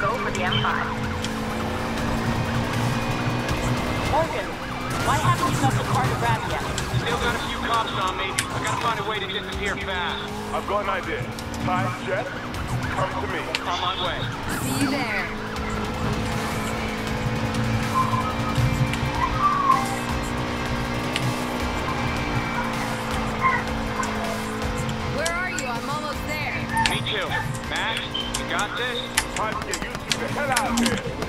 go for the M5. Morgan, why haven't you got the car to grab yet? Still got a few cops on me. I gotta find a way to disappear fast. I've got an idea. Ty, Jet, come to me. On my way. See you there. Where are you? I'm almost there. Me too. Max, you got this? Time to get you two the hell out of here. To!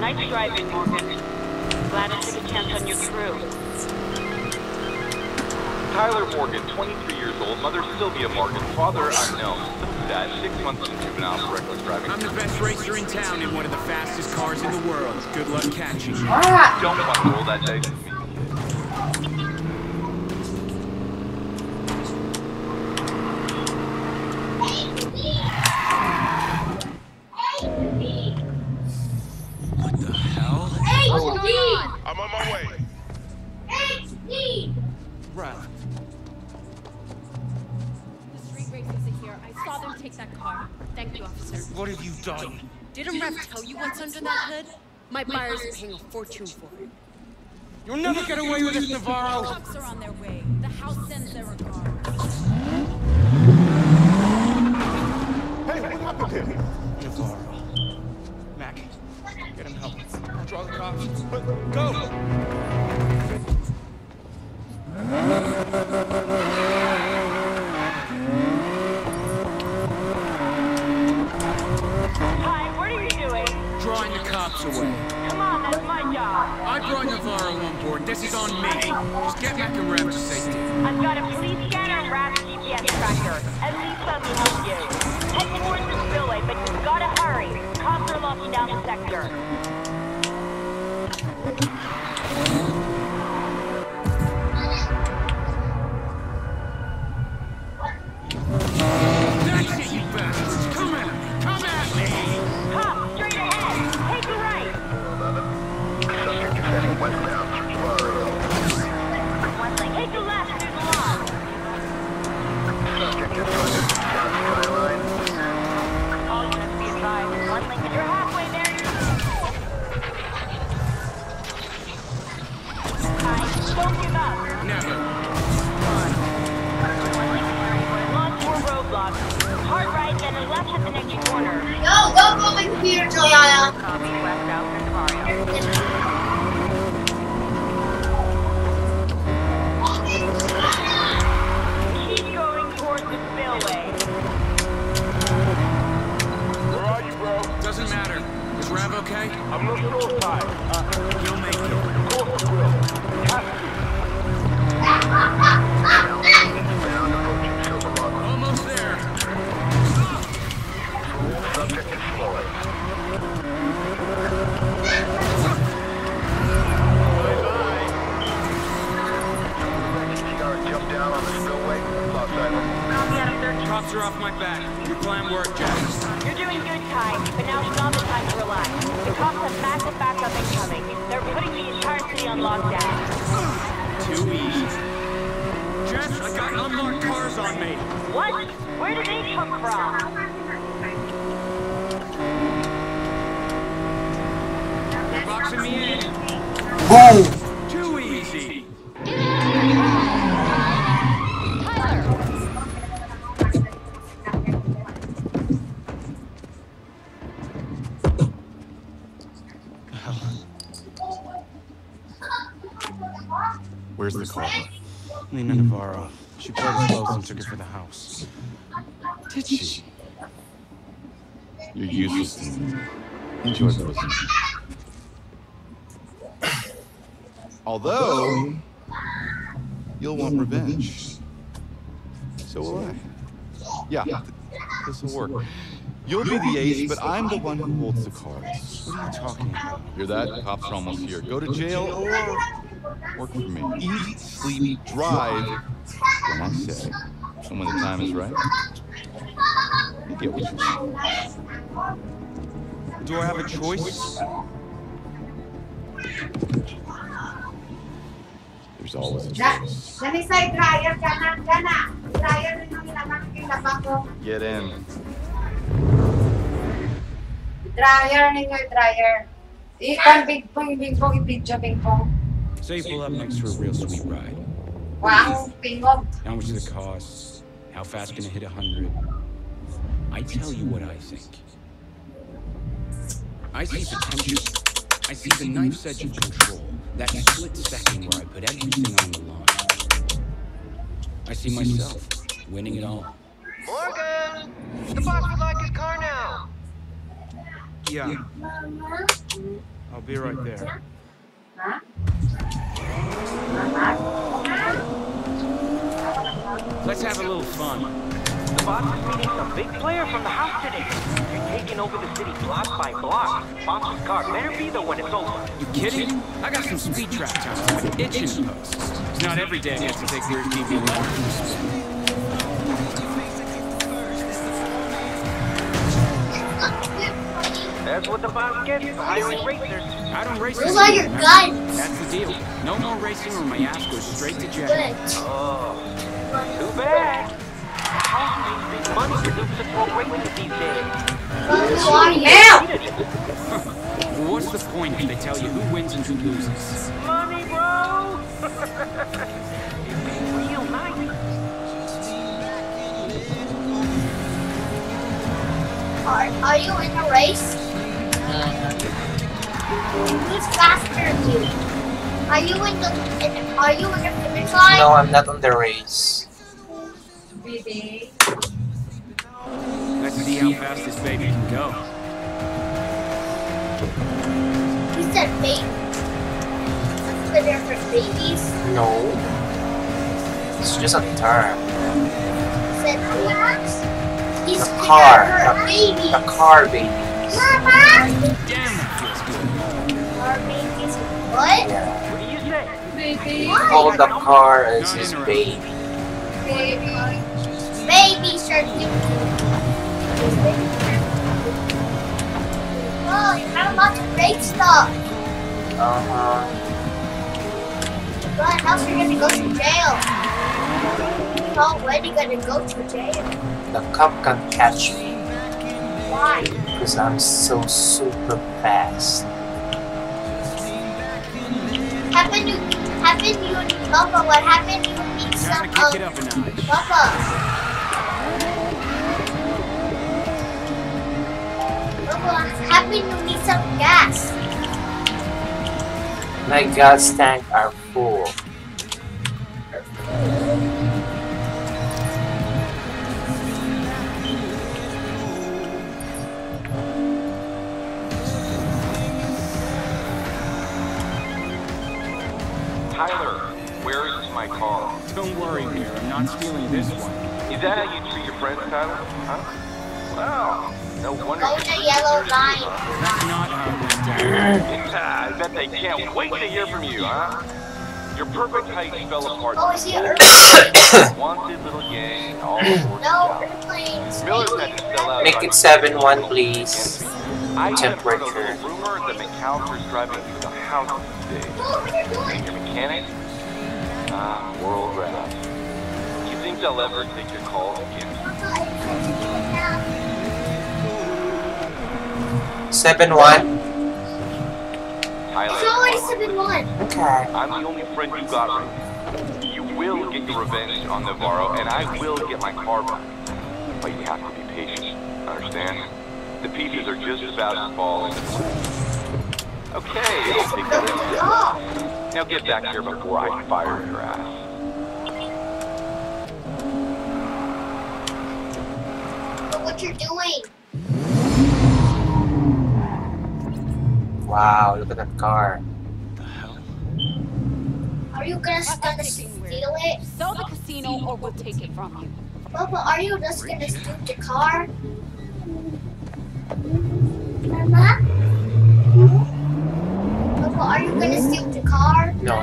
Nice driving, Morgan. Glad I took a chance on your crew. Tyler Morgan, 23 years old, mother Sylvia Morgan, father unknown. Dad, six months in juvenile for reckless driving. I'm the best racer in town in one of the fastest cars in the world. Good luck catching me. Don't want to roll that day. What what's under that hood? My buyers are paying a fortune for it. You'll never get away with this, Navarro. The Cops are on their way. The house sends their regards. Hey, what happened here? Navarro. Mac, get him help. I'll draw the cops. Go! Ty, what are you doing? Drawing the cops away. Come on, that's my job. I brought Navarro on board. This is on me. Just get Mac and Rav to safety. I've got a police scanner and RAF GPS tracker. At least let me help you. Head towards the spillway, but you've gotta hurry. Cops are locking down the sector. I'm not sure time. You'll make it. Of course I will. It has to. Almost there. Stop. Subject is Floyd. Down on the spillway, Los Island. Cops are off my back. Your plan worked, Jack. You're doing good, Kai, but now is not the time to relax. The cops have massive backup incoming. They're putting the entire city on lockdown. Too easy. Jess, I got unmarked cars on me. What? Where did they come from? They're boxing me in. Boom! She played us and took it for the house. Did she? You're useless to me. Enjoy prison. Although, you'll want revenge. So will I. Yeah, this'll work. You'll be the ace, but I'm the one who holds the cards. What are you talking about? Hear that? Cops are almost here. Go to jail or work for me. Eat, sleep, drive when I say. And when the time is right, you get what you want. Do I have a choice? There's always a choice. dali sa dryer ka na, Dana. Dryer rin ang nilaman yung labak ko. Get in. Dryer ninyo, dryer. Ikan, big pong, big pong, ibidyo, big pong. Say you pull up next to a real sweet ride. Wow, pingog. How much does it cost? How fast can it hit a hundred? I tell you what I think. I see potential. I see the knife's edge of control. That split second where I put everything on the line. I see myself winning it all. Morgan! The boss would like his car now. Yeah, I'll be right there. Ha? Let's have a little fun. The boss is meeting some big player from the house today. You're taking over the city block by block. Boss's car better be there when it's over. You kidding? I got some speed trap time. I'm itching to post. It's not every day I get to take weird TV lessons. That's what the boss gets for hiring racers. I don't race Where's anymore. all your That's- guns? That's the deal. No more racing or my ass goes straight to jail. Good. Oh, too bad. House needs big money to do such these days. Who are you? Well, what's the point if they tell you who wins and who loses? Money, bro! It'd be real nice. Are, are you in a race? Uh, Who's faster than you? Are you in the are you in the finish line? No, I'm not on the race. Baby. Let's see how fast this baby can go. You said baby. That's the different babies. No. It's just a term. You said babies. He's The car. for The, babies. the car babies. Mama. Damn, that feels good. Car babies. What? Yeah. Baby. Call the car as his baby. Baby. Baby shark. Oh, you're not allowed to break stuff. Uh-huh. But else you're gonna go to jail. You're already gonna go to jail. The cop can catch me Why? because I'm so super fast. You happened you Papa, what happened you meet Time some to kick it up a notch. Papa. Papa, happened you need some gas. My gas tank are full. Not stealing this one. Is that how you treat your friends, Tyler? Huh? Wow. No wonder. Go to yellow line. That's not how it went down. I bet they can't wait to hear from you, huh? Your perfect heist fell apart. Oh, is he earthquake? Wanted little gang, all sorts No, of Miller's had to sell out. Make it 7-1, please. I have heard a Temperature. little rumor that McAllister's driving through the house these days. Your mechanic? Ah, world wrap. You think they'll ever take your call again? 7-1. Tyler, It's always 7-1. Okay. I'm the only friend you got right now. You will get your revenge on Navarro, and I will get my car back. But you have to be patient. Understand? The pieces are just about to fall into place. Okay, I'll take that as a yes. Now get back here before I fire your ass. Look what you're doing. Wow, look at that car. Are you gonna, gonna steal it? Sell the casino or we'll take it from you. Papa, are you just gonna steal the car? Mama? Papa, are you gonna steal the car? No.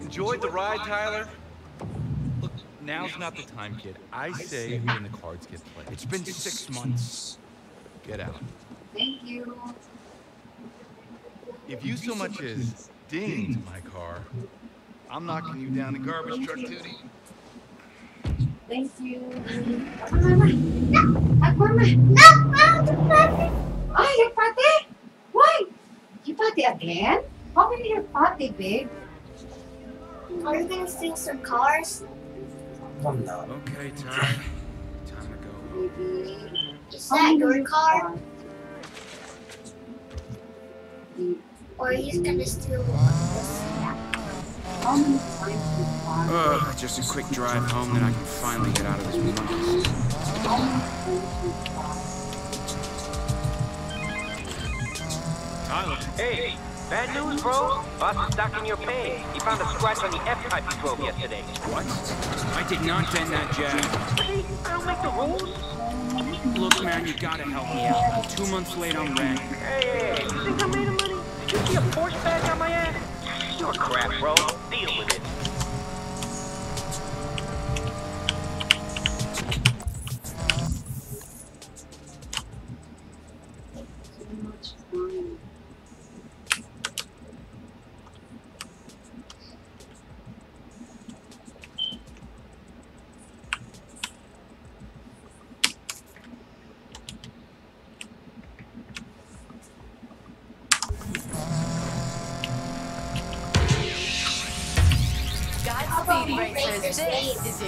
Enjoyed the ride, Tyler? Look, now's not the time, kid. I say when the cards get played. It's been six months. Get out. Thank you. If you so much as dinged my car, I'm knocking you down the garbage truck duty. Thank you. Mama, no, ay, mama, no, no, the pati. Ay, your pati? Why? You pati again? How many your pati, babe? Are you gonna steal some cars? I'm not. Okay, Ty. Time to go. Is that your car? Or he's gonna steal this? Ugh, just a quick drive home, then I can finally get out of this monkey. Tyler. Hey, bad news, bro. Boss is stocking your pay. He found a scratch on the F-type you drove yesterday. What? I did not bend that Jack. See, I don't make the rules. Look, man, you gotta help me out. I'm two months late on rent. Hey, hey, hey, you think I made of money? Did you see a Porsche badge on my ass? You're crap, bro. Deal with it.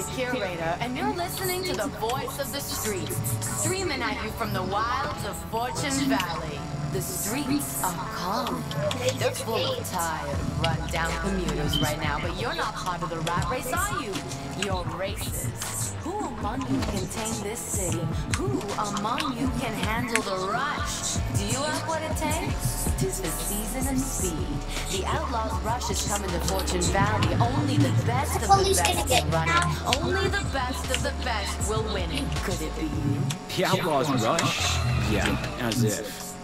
Curator, and you're listening to the voice of the streets, streaming at you from the wilds of Fortune Valley. The streets are calm. They're full of tired, run-down commuters right now, but you're not part of the rat race, are you? You're racist. Who among you can tame this city? Who among you can handle the rush? Do you have what it takes? Tis the season of speed. The Outlaws Rush is coming to Fortune Valley. Only the best of the best get will run it. Only the best of the best will win it. Could it be you? The Outlaws Rush? Yeah, as if.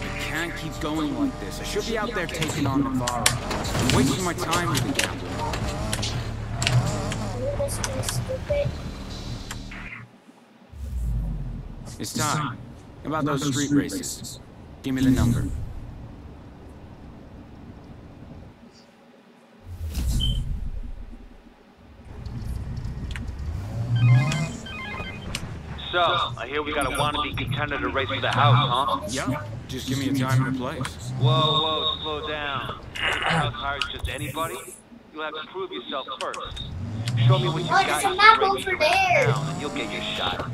I can't keep going like this. I should be out there taking on Navarro. I'm wasting my time with the gambling. You're just stupid. It's time. How about those street races? Give me the number. So, I hear we got a wannabe contender to race for the house, huh? Yeah, just give me a time and a place. Whoa, whoa, slow down. The house hires just anybody, you'll have to prove yourself first. Show me what you Oh, got. there's a map over there. and You'll get your shot.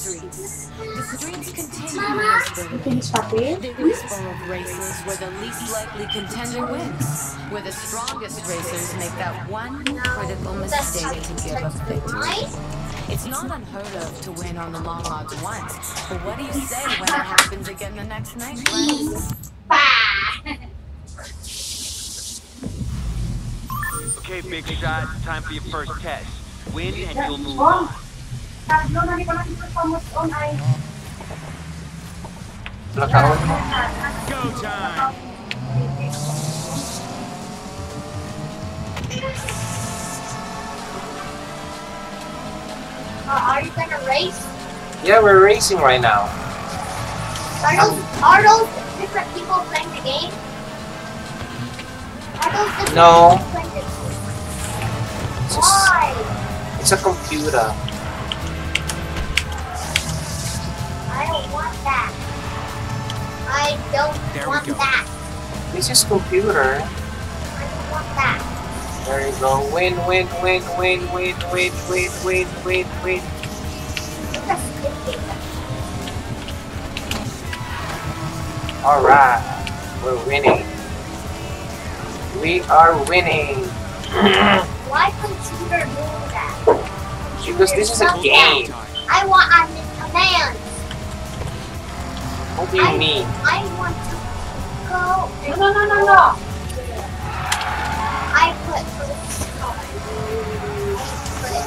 Streets. The streets continue to building. They're whisper of races where the least likely contender wins. Where the strongest racers make that one critical mistake to give up victory. It's not unheard of to win on the long odds once, but what do you say when it happens again the next night, friends? Okay, big shot. Time for your first test. Win and you'll move on. Are you gonna race? Yeah, we're racing right now. Are those, are those different people playing the game? no. It's, it's a computer. Want that. I don't There we want go. that. This is computer. I don't want that. There you go. Win, win, win, win, win, win, win, win, win, win. It's a Squid Game. Alright. We're winning. We are winning. Why computer do that? because this is a Stop game. I want admin commands. What do you mean? I want to go. No, no, no, no. I put this. Put.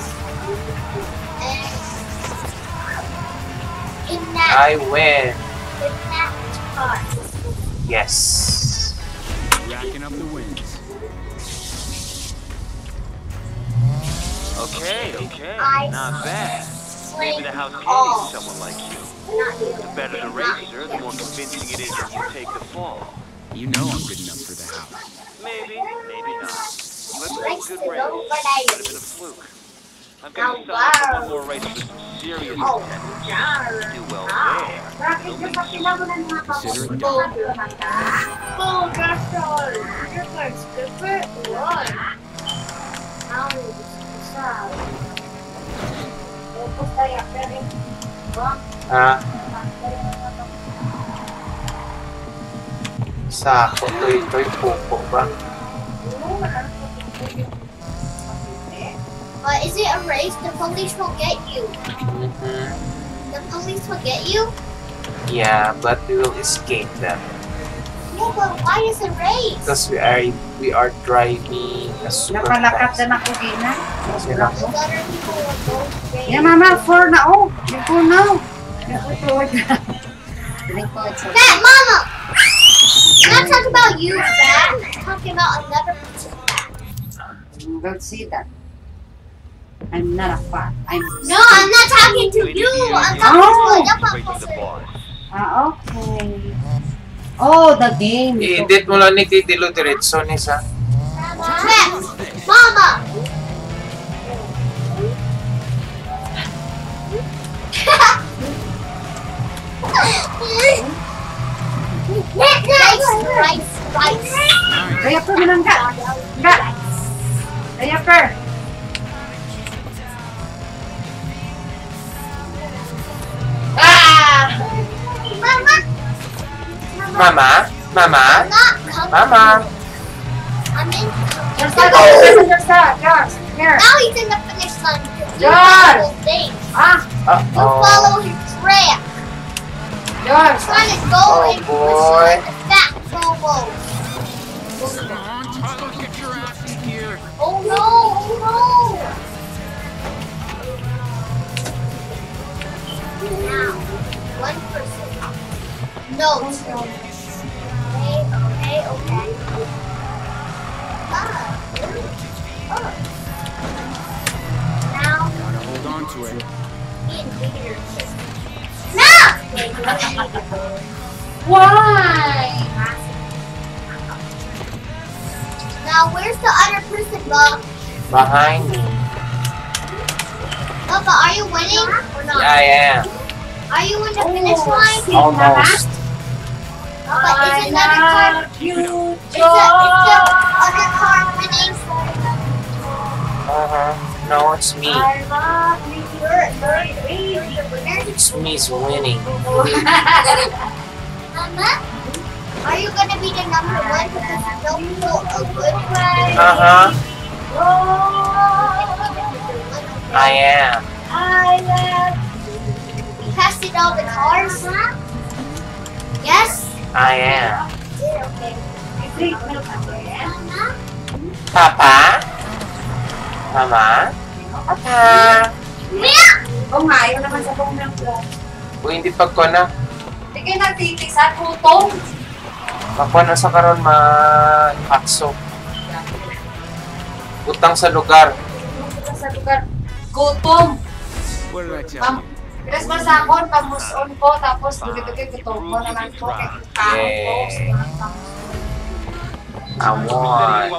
In that. I win. In that part. Yes. Racking up the wins. Okay, okay. I Not bad. Maybe the house all. can use someone like you. Not you. The better the racer, the more convincing it is that you take the fall. You know I'm good enough for the house. Maybe, maybe not. Let's say Nice good to race. know, Might have been a fluke. I've got to sign for one more race with some serious Oh, contenders. darn. Do well Wow. there. Bakit You'll yung make pakilaban ng mga Consider it Boulder Boulder Star. Different, different one. How is this? Tapos kaya pa rin. Wah, Ah, sako. Toy, toy, pupo ba? But is it a race? The police will get you. Mhm. The police will get you? Yeah, but we will escape them. Yeah, but why is it race? Because we are we are driving a super Napalakat fast. na ako din na. Sila The other people will go race. Yeah, mama, four na. Oh, you now. Likod. Likod. Fat mama! Not talking about you, Fat. I'm talking about another person. don't see that. I'm not a fat. I'm No, I'm not talking to you. I'm talking Oh. to another person. Ah, okay. Oh, the game. I-edit mo lang ni Titilo Diretso ni sa. 慢慢。Why? Now, where's the other person, Bob? Behind me. Bubba, are you winning or not? I am. Are you in the finish line? Almost. Bubba, is another car? You Is the, is the other car winning? Uh-huh. No, it's me. I love you. You're, you're, you're the winner. It's me's winning. Mama, are you gonna be the number one because you don't pull a good ride? Uh-huh. Oh, I am. I love. You passed all the cars, huh? Yes. I am. Okay. Mama, Papa? Mama? Papa? Oo nga, ayaw naman sa buong ng vlog. Uy, hindi pag ko na. Hindi kayo nagtitisan, putong. Ako na sa karon ma akso. Utang sa lugar. Dito sa lugar. Gutom. What did I tell Pam, you? Pinas man sa akon, pamuson ko, tapos dugi-dugi gutom ko naman po. Kaya kaon ko. I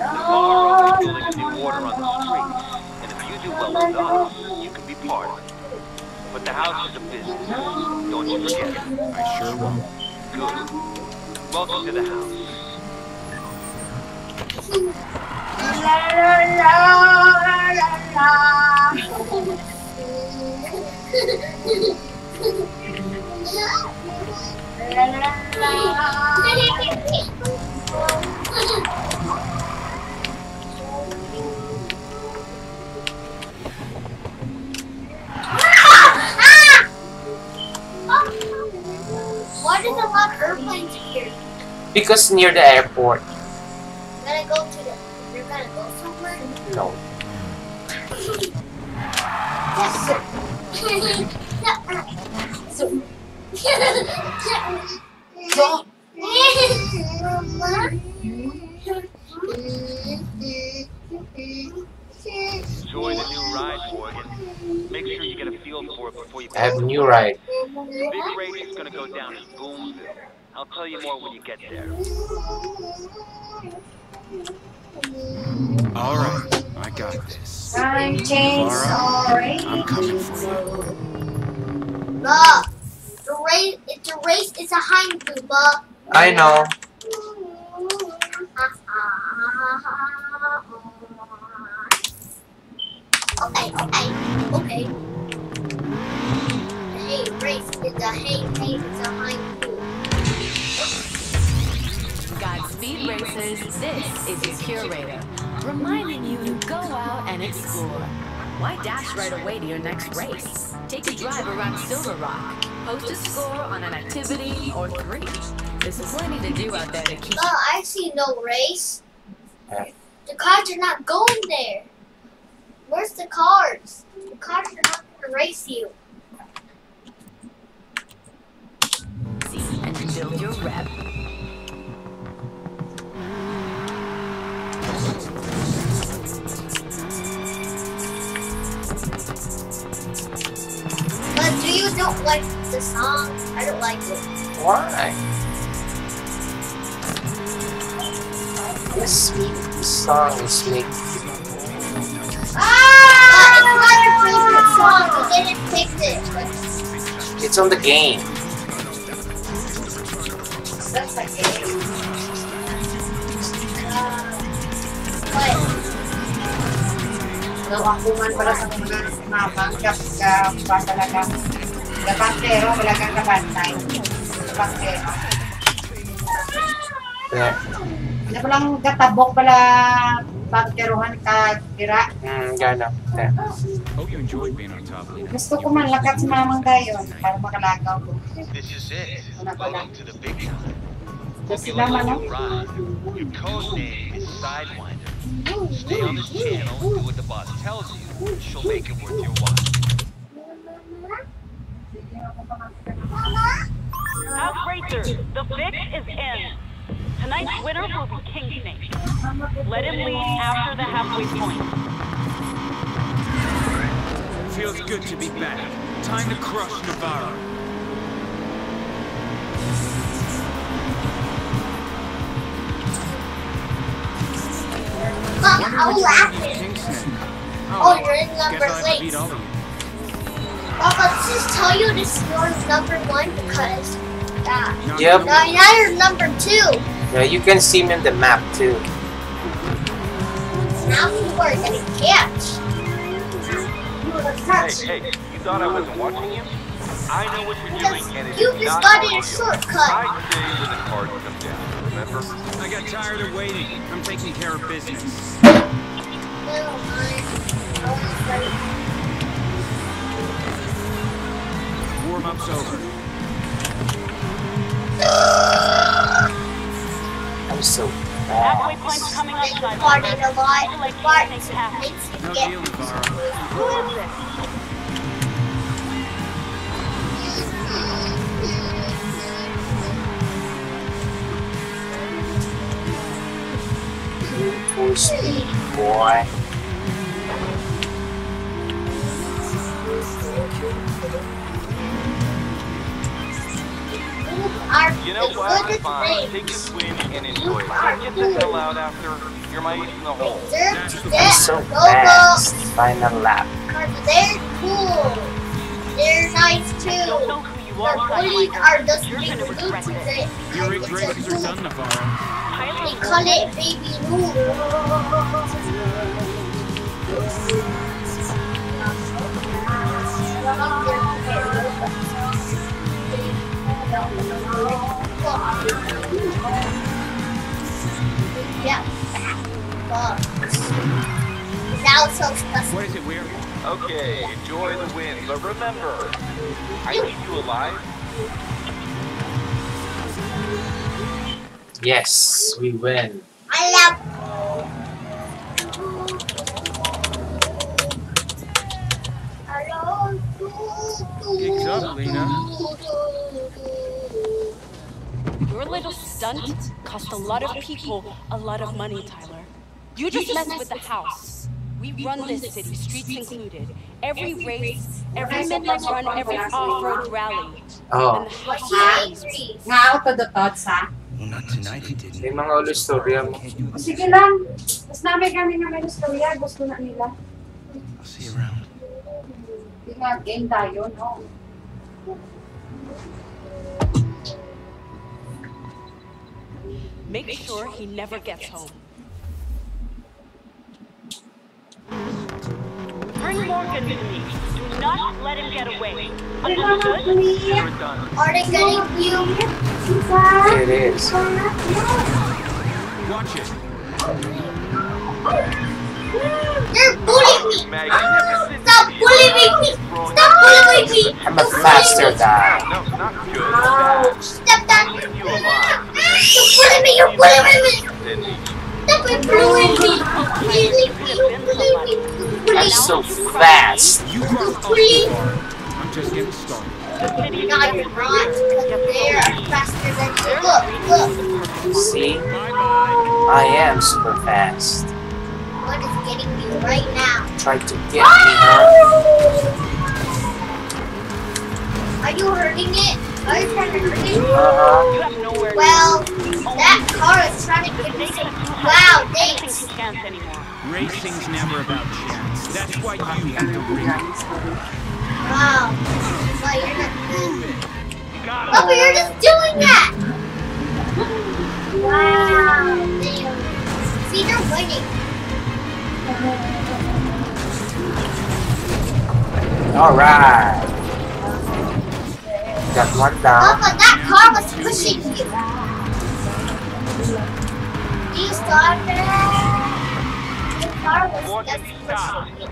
We're setting you won. up with a new ride so you look the part. Navarro is building a new order on the streets, and if you do well with us, you can be part of it. But the house is a business. Don't you forget it. I sure won't. Good. Welcome to the house. La la la la la. La la la. A lot of airplanes here? Because near the airport. Gonna go to the. You're gonna go somewhere? No. So. Enjoy the new ride, Morgan. Make sure you get a feel for it before you I have new ride. Big race is gonna go down in Boomville. I'll tell you more when you get there. All right, I got this. I'm changed already. I'm coming for you. Bah, the race, it's a race, it's a hind food, bah. I know. No race. Yeah. The cars are not going there. Where's the cars? The cars are not gonna race you. and build your rep. But do you don't like the song? I don't like it. Why? This song make Ah! it's not your favorite song. Didn't pick it. it's on the game. That's a game. What? No, ako man pala sa mga mamang kap kap pa talaga. Kapantero, wala kang kabantay. Kapantero. Yeah. Ano pa lang katabok pala pagteruhan ka tira. Mm, gana. Yeah. Hope you enjoyed being on top leader. Gusto ko man lakat sa mamang gayon para makalagaw ko. This is it. Wala ko lang. Welcome to the big time. Kasi no? new ride. Your code name is Sidewinder. Stay on this channel and do what the boss tells you. She'll make it worth your while. Racers, the fix is in. Tonight's winner will be King Snake. Let him lead after the halfway point. Feels good to be back. Time to crush Navarro. Mom, how laughing. Oh, you're in number Guess I'll have to six. beat all of you. Mom, let's just tell you this is number one because yeah. Yep. Now, now you're number two. Yeah, you can see me in the map too. Now you are gonna catch. You are gonna catch. Hey, hey, you thought I wasn't watching you? I know what you're doing, and it You is just not got in a shortcut. I say when the cards come down, remember? I got tired of waiting. I'm taking care of business. Never mind. I was ready. Warm up's over. I'm so Halfway fast. point's coming up, They Simon. farted a lot. Like Fart King Snake's half. makes you No deal, Navarro. Who is this? Full speed, boy. Are You know what? good Fine. at Take things. this win and enjoy it. Don't get the hell out after. You're my ace in the hole. They're, I'm they're, so go, fast. Final lap. They're cool. They're nice I don't know too. who The are, bullies are just You're big gonna regret losers. this. They, Your it's eight a races are cool- done, Navarro. They call it baby noob. Yeah. Now it's so special. What is it, Weir? Okay, enjoy the win, but remember, I need you alive. Yes, we win. I love. Gigs up, Lina. Your little stunt cost a lot of people a lot of money, Tyler. You just messed with the house. We run this city, streets included. Every race, every midnight run, every off-road rally. Oh, And the house Ha? pays. Nga out of the thoughts, ha? Well, not tonight, it didn't. may mga ulo storya mo. Can't do this. Sige lang. Mas namin kami na may istorya. Ah. Gusto na nila. I'll see you around. Di nga, game tayo, no? Make sure he never gets home. Bring Morgan to me. Do not let him get away. Mama, Understood? please. You're they getting you? It is. Watch it. They're bullying me. Magnificent. Stop bullying me. Stop bullying me. I'm a faster guy. No, not good. Bad. Stop You're me. You're bullying me. Stop it, me. You're. You're I'm so fast. You crossed up Please. too far. I'm just getting started. The you're not. They are faster than you. Look, look. See? I am super fast. What is getting me right now? Try to get me, huh? Are you hurting it? Are you trying to hurt it? Uh-huh. You have nowhere Well, that car is trying to get me They some. can do Wow, anything thanks. to chance anymore. Racing's never about chance. That's why you have to bring it. Wow. Well, you're not. Got Oh, but you're just doing that. Wow. Damn. See, they're winning. Alright. Got one Oh, down. but that car was pushing you. You saw that? The car was Morgan, just pushing you.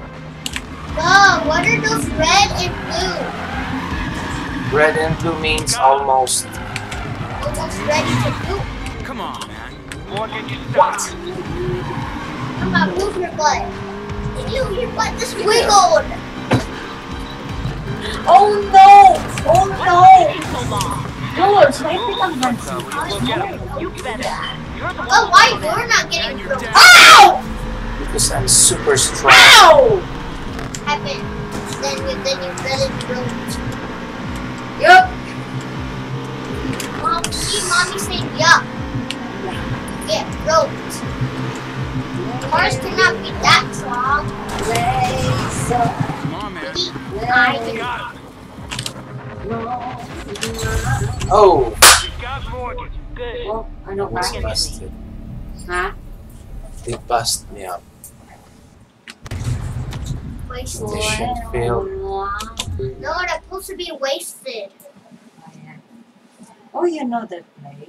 Whoa, what are those red and blue? Red and blue means almost. Almost ready to do. Come on, man. Morgan, you stop. Come on, move your butt. You, your butt just wiggled. Oh no! Oh no! taking so long? Jules, maipit ang hands mo. You better. You're the Well, why you're not getting through? Ow! Because I'm super strong. Ow! Happen. Then you then you really throat. Yup. Mom, see, mommy saying yuck. Get throat. Cars cannot be that strong. Come on, man. I Oh, got Morgan. Good. Ano ka? was busted. Ha? They bust me up. wasted. Mission failed. No, that's supposed to be wasted. Oh, you know that play?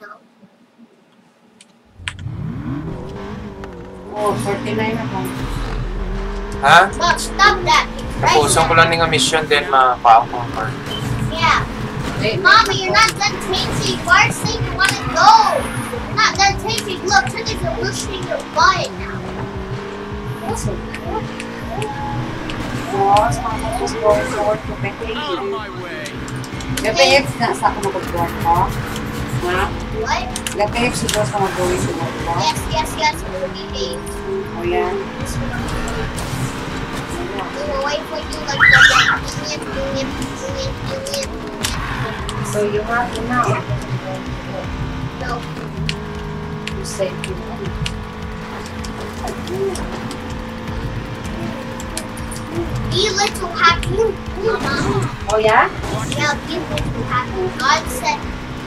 No. Oh, 49 ako. Ha? But stop that. Right Tapusan ko lang ng mission din maka-conquer. Yeah. Mommy, you're not done changing. Why are you want to go? You're not done changing. Look, turn this illusion your butt now. Oh, sa mga tapos ko, sa work ko, Pepe. Out of my way. Pepe, na sa ako mag-work mo. Ha? What? Pepe, siguro sa mag-going to work mo. Yes, yes, yes. We'll behave. O oh, yan. So you have to now. No. You said you want. Be little happy, Mama. Oh yeah? Yeah, be little happy. God said,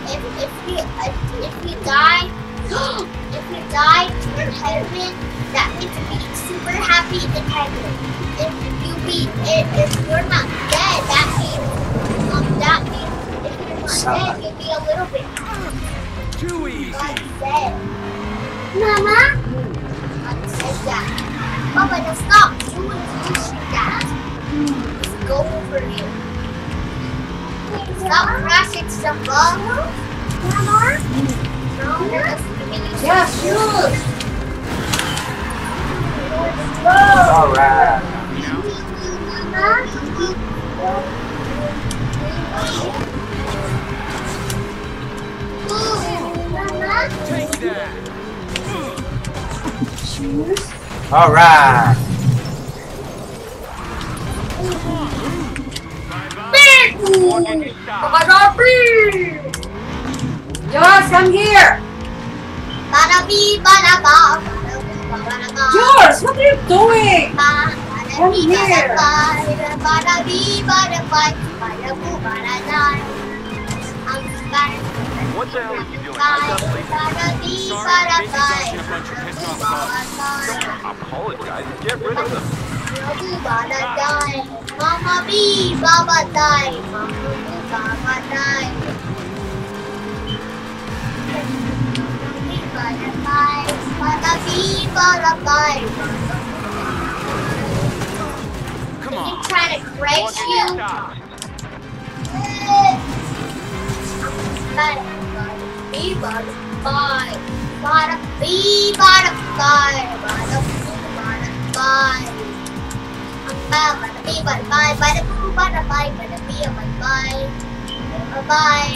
if if we if we die, if we die in heaven, that means be super happy in heaven. If you be if, if you're not dead, that means um that means if you're not dead, you'll be a little bit Too easy. God said. Mama? God said that. Mama, now stop doing this that. It's go over here. Stop crashing stuff up. Mama? No, that's Yeah, sure. Alright. Take that. Alright. Morgan, you stop. Josh, come here. Bada bee, bada ba, George, what are you doing? Ah, Come here. bada ba, bada bee, bada ba, bada boo, bada die. I'm bada, What the hell are you doing? I got bada, places. bada bee, Sorry, bada busy ba, a bunch of pissed off bugs. bada Apologize. Get rid of them. boo, bada die. Mama bee, baba die. Mama boo, baba die. Bada bye, bada bee, bada bye. Come You on. try to Morgan, you? you stop. Bada bee, bada bye. Bada bee, bada bye. Bada boo, bada bye. Bada bee, bada bye. Bada boo, bada bye. Bada bee, bada bye. Bye bye.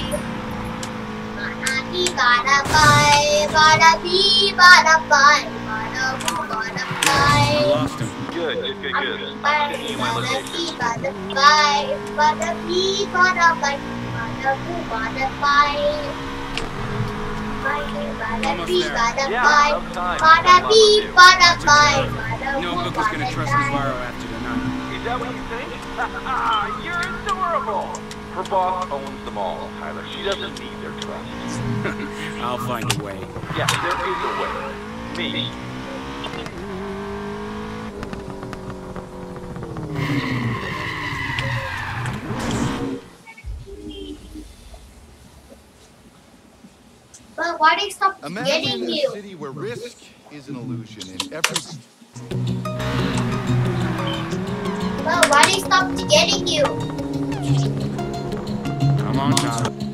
Bada bee, bada bye. Bada bee, bada bye. Bada boo, bada bye. Lost him. Good, good, good, good. I'm Bye, sending you my bada location. bee, bada bye, bada bee, bada bye, bada boo, bada bye. Bye, bada bee, bada bye, bada bee, bada bye, okay. bada No boo, book is gonna bada trust. Navarro after tonight. Is that what you think? You're adorable. Her boss owns them all, Tyler. She doesn't need their trust. I'll find a way. Yeah, there is a way. Me. But why they stop Imagine getting a you? city where risk is an illusion and every Well, why they stop getting you? Come on, Tyler.